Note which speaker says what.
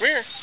Speaker 1: Come here.